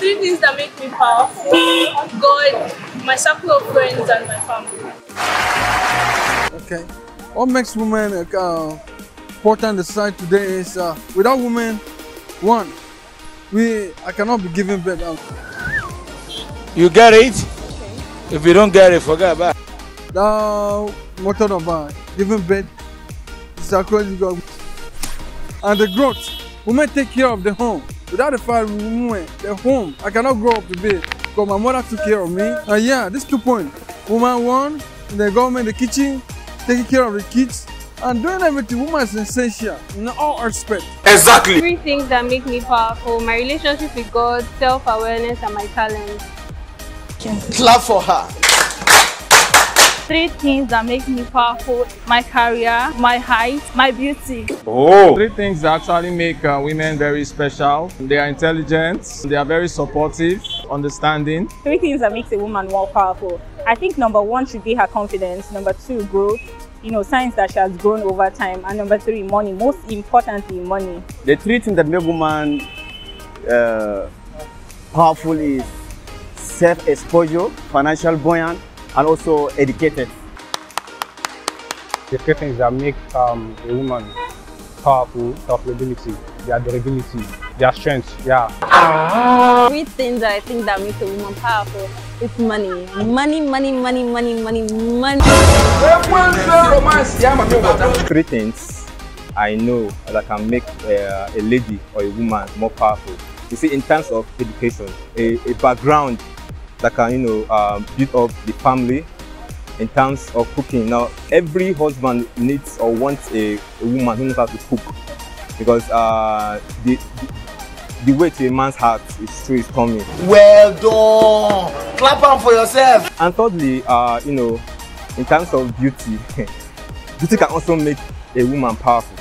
me powerful? God, my circle of friends, and my family. Okay. What makes women uh, important in the society today is uh, without women, one, we I cannot be giving birth. Um, You get it? Okay. If you don't get it, forget about it. the method of uh, giving birth is according to And the growth, women take care of the home. Without the father women, the home, I cannot grow up to be because my mother took care of me. And yeah, these two points. Woman one, the government, the kitchen, taking care of the kids, and doing everything. Woman is essential in all aspects. Exactly. Three things that make me powerful my relationship with God, self awareness, and my talents. Clap for her. Three things that make me powerful my career, my height, my beauty. Oh, three things that actually make uh, women very special. They are intelligent, they are very supportive, understanding. three things that makes a woman more powerful. I think number one should be her confidence. Number two, growth. You know, signs that she has grown over time. And number three, money. Most importantly, money. The three things that make a woman uh, powerful is self-exposure, financial buoyant, and also educated. The three things that make um, a woman powerful, self-ability, their durability, their strength, yeah. Three things that I think that makes a woman powerful is money. Money, money, money, money, money, money. Three things I know that can make uh, a lady or a woman more powerful. You see, in terms of education, a, a background that can, you know, um, build up the family. In terms of cooking, now every husband needs or wants a, a woman who knows how to cook, because uh, the, the the way to a man's heart is true is coming. Well done. Clap on for yourself. And thirdly, uh, you know, in terms of beauty, beauty can also make a woman powerful.